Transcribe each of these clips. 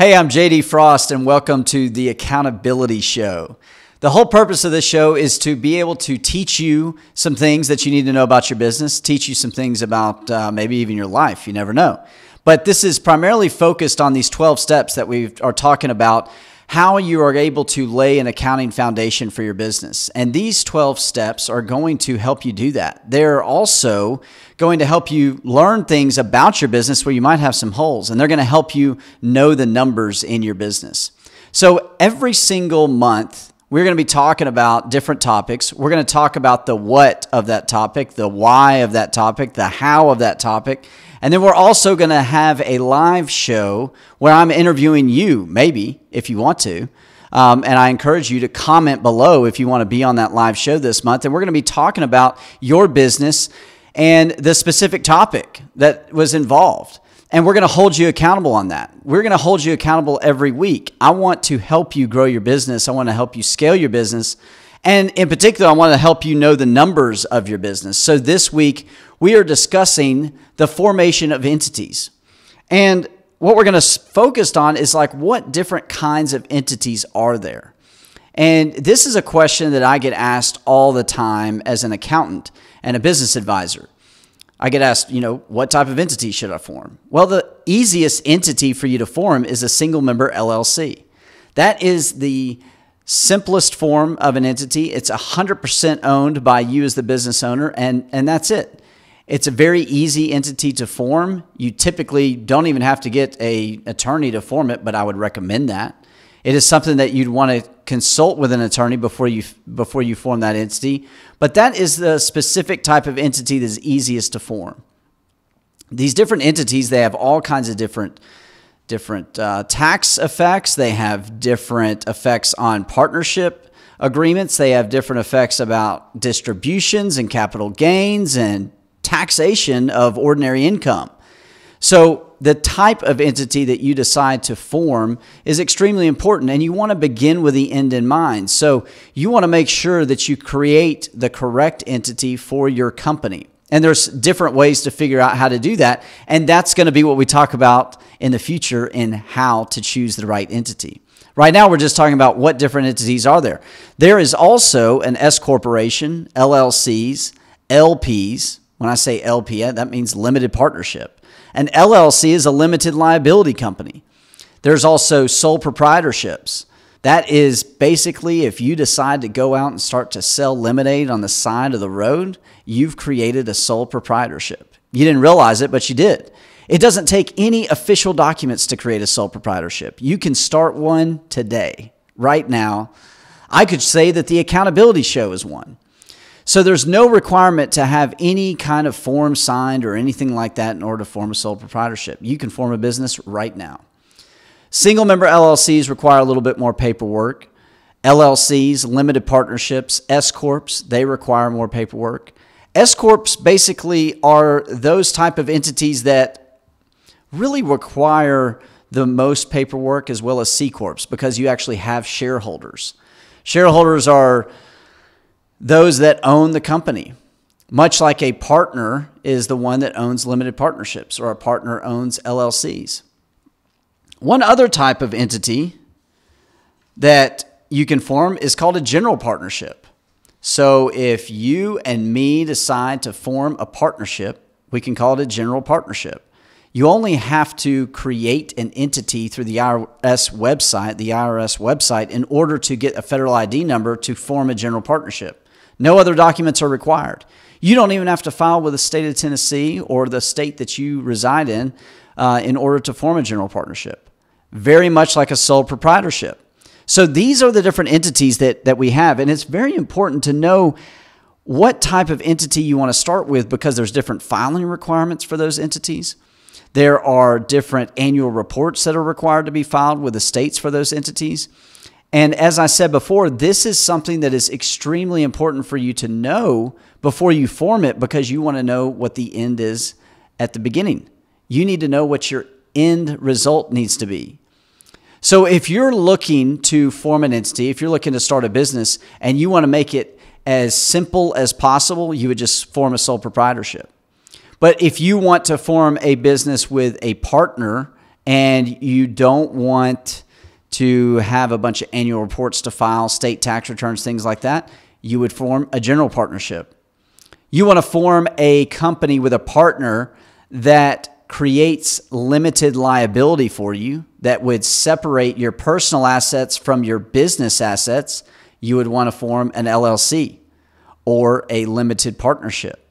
Hey, I'm JD Frost, and welcome to the Accountability Show. The whole purpose of this show is to be able to teach you some things that you need to know about your business, teach you some things about uh, maybe even your life. You never know. But this is primarily focused on these 12 steps that we are talking about how you are able to lay an accounting foundation for your business. And these 12 steps are going to help you do that. They're also going to help you learn things about your business where you might have some holes, and they're going to help you know the numbers in your business. So every single month, we're going to be talking about different topics. We're going to talk about the what of that topic, the why of that topic, the how of that topic. And then we're also going to have a live show where I'm interviewing you, maybe, if you want to. Um, and I encourage you to comment below if you want to be on that live show this month. And we're going to be talking about your business and the specific topic that was involved. And we're going to hold you accountable on that. We're going to hold you accountable every week. I want to help you grow your business. I want to help you scale your business. And in particular, I want to help you know the numbers of your business. So this week, we are discussing the formation of entities. And what we're going to focus on is like what different kinds of entities are there? And this is a question that I get asked all the time as an accountant and a business advisor. I get asked, you know, what type of entity should I form? Well, the easiest entity for you to form is a single member LLC. That is the simplest form of an entity. It's 100% owned by you as the business owner, and, and that's it. It's a very easy entity to form. You typically don't even have to get a attorney to form it, but I would recommend that. It is something that you'd want to consult with an attorney before you before you form that entity. But that is the specific type of entity that's easiest to form. These different entities they have all kinds of different different uh, tax effects. They have different effects on partnership agreements. They have different effects about distributions and capital gains and taxation of ordinary income. So, the type of entity that you decide to form is extremely important, and you want to begin with the end in mind. So, you want to make sure that you create the correct entity for your company. And there's different ways to figure out how to do that. And that's going to be what we talk about in the future in how to choose the right entity. Right now, we're just talking about what different entities are there. There is also an S corporation, LLCs, LPs. When I say LP, that means limited partnership. An LLC is a limited liability company. There's also sole proprietorships. That is basically if you decide to go out and start to sell lemonade on the side of the road, you've created a sole proprietorship. You didn't realize it, but you did. It doesn't take any official documents to create a sole proprietorship. You can start one today, right now. I could say that the accountability show is one. So there's no requirement to have any kind of form signed or anything like that in order to form a sole proprietorship. You can form a business right now. Single member LLCs require a little bit more paperwork. LLCs, limited partnerships, S corps, they require more paperwork. S corps basically are those type of entities that really require the most paperwork as well as C corps because you actually have shareholders. Shareholders are those that own the company. Much like a partner is the one that owns limited partnerships or a partner owns LLCs. One other type of entity that you can form is called a general partnership. So if you and me decide to form a partnership, we can call it a general partnership. You only have to create an entity through the IRS website, the IRS website, in order to get a federal ID number to form a general partnership. No other documents are required. You don't even have to file with the state of Tennessee or the state that you reside in uh, in order to form a general partnership very much like a sole proprietorship. So these are the different entities that, that we have. And it's very important to know what type of entity you want to start with because there's different filing requirements for those entities. There are different annual reports that are required to be filed with the states for those entities. And as I said before, this is something that is extremely important for you to know before you form it because you want to know what the end is at the beginning. You need to know what your end result needs to be. So if you're looking to form an entity, if you're looking to start a business and you want to make it as simple as possible, you would just form a sole proprietorship. But if you want to form a business with a partner and you don't want to have a bunch of annual reports to file, state tax returns, things like that, you would form a general partnership. You want to form a company with a partner that creates limited liability for you that would separate your personal assets from your business assets. You would want to form an LLC or a limited partnership.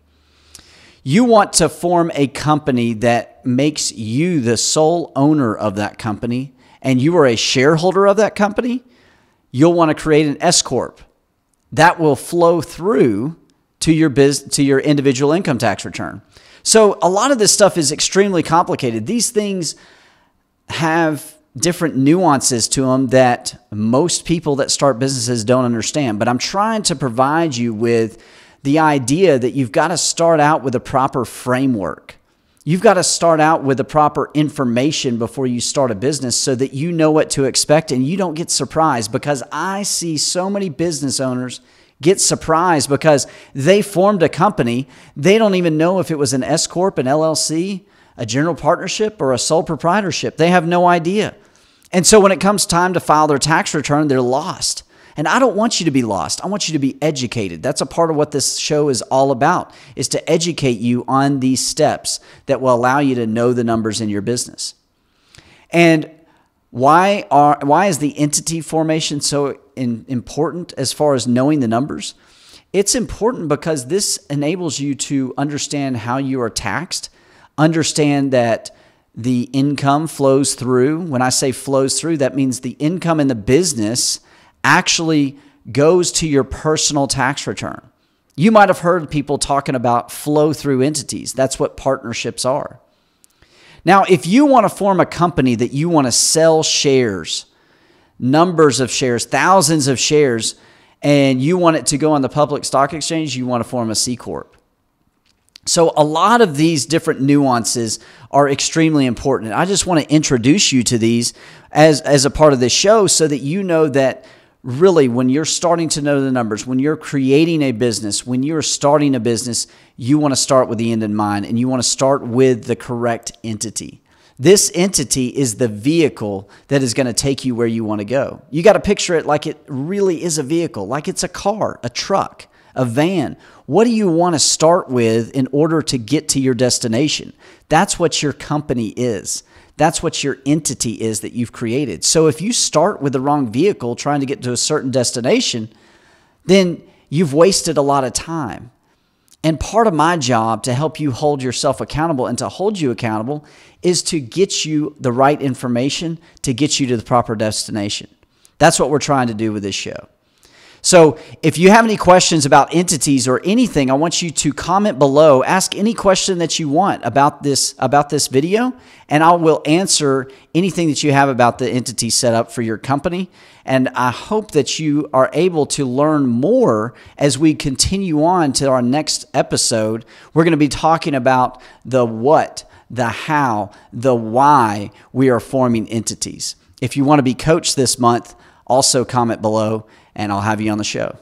You want to form a company that makes you the sole owner of that company and you are a shareholder of that company. You'll want to create an S corp that will flow through to your biz to your individual income tax return. So a lot of this stuff is extremely complicated. These things have different nuances to them that most people that start businesses don't understand. But I'm trying to provide you with the idea that you've got to start out with a proper framework. You've got to start out with the proper information before you start a business so that you know what to expect and you don't get surprised because I see so many business owners get surprised because they formed a company. They don't even know if it was an S Corp, an LLC, a general partnership, or a sole proprietorship. They have no idea. And so when it comes time to file their tax return, they're lost. And I don't want you to be lost. I want you to be educated. That's a part of what this show is all about is to educate you on these steps that will allow you to know the numbers in your business. And why are why is the entity formation so in, important as far as knowing the numbers? It's important because this enables you to understand how you are taxed, understand that the income flows through. When I say flows through, that means the income in the business actually goes to your personal tax return. You might have heard people talking about flow through entities. That's what partnerships are. Now, if you want to form a company that you want to sell shares, numbers of shares, thousands of shares, and you want it to go on the public stock exchange, you want to form a C Corp. So, a lot of these different nuances are extremely important. I just want to introduce you to these as, as a part of this show so that you know that really when you're starting to know the numbers, when you're creating a business, when you're starting a business, you want to start with the end in mind and you want to start with the correct entity. This entity is the vehicle that is going to take you where you want to go. You got to picture it like it really is a vehicle, like it's a car, a truck, a van. What do you want to start with in order to get to your destination? That's what your company is. That's what your entity is that you've created. So if you start with the wrong vehicle trying to get to a certain destination, then you've wasted a lot of time. And part of my job to help you hold yourself accountable and to hold you accountable is to get you the right information to get you to the proper destination. That's what we're trying to do with this show. So if you have any questions about entities or anything, I want you to comment below. Ask any question that you want about this about this video, and I will answer anything that you have about the entity setup for your company. And I hope that you are able to learn more as we continue on to our next episode. We're going to be talking about the what, the how, the why we are forming entities. If you want to be coached this month, also comment below and I'll have you on the show.